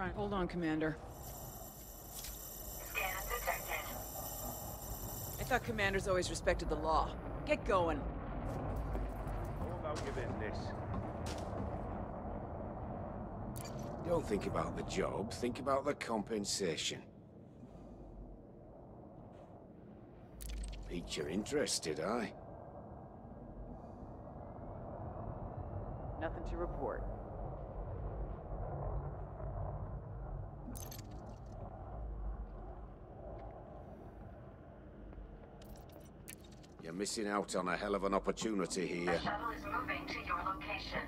Try. Hold on, Commander. Scan detected. I thought commanders always respected the law. Get going. How about your business? Don't think about the job, think about the compensation. Piqued your interest, did I? Nothing to report. You're missing out on a hell of an opportunity The here. shuttle is moving to your location.